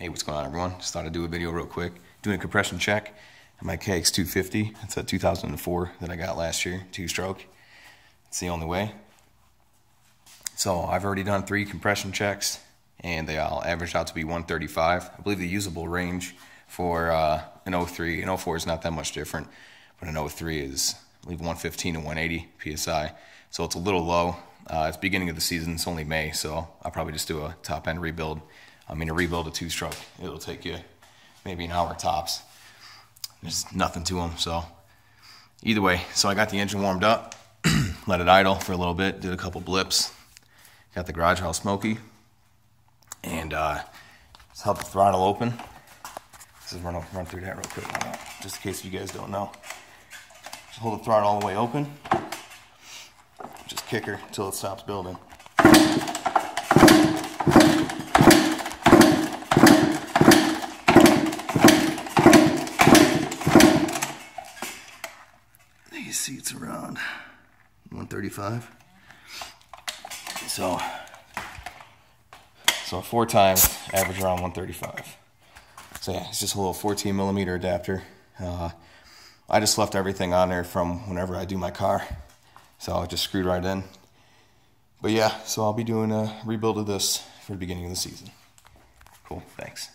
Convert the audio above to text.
Hey, what's going on, everyone? Just thought I'd do a video real quick. Doing a compression check on my KX250. It's a 2004 that I got last year, two stroke. It's the only way. So I've already done three compression checks, and they all averaged out to be 135. I believe the usable range for uh, an 03, an 04 is not that much different, but an 03 is, I believe, 115 to 180 psi. So it's a little low. Uh, it's beginning of the season. It's only May, so I'll probably just do a top end rebuild. I mean, to rebuild a two stroke, it'll take you maybe an hour tops. There's nothing to them. So either way, so I got the engine warmed up, let it idle for a little bit, did a couple blips, got the garage all smoky, and uh, just held the throttle open. This is run, run through that real quick, just in case you guys don't know. Just hold the throttle all the way open. Just kick her until it stops building. Seats around 135. So, so four times, average around 135. So yeah, it's just a little 14 millimeter adapter. Uh, I just left everything on there from whenever I do my car. So I just screwed right in. But yeah, so I'll be doing a rebuild of this for the beginning of the season. Cool, thanks.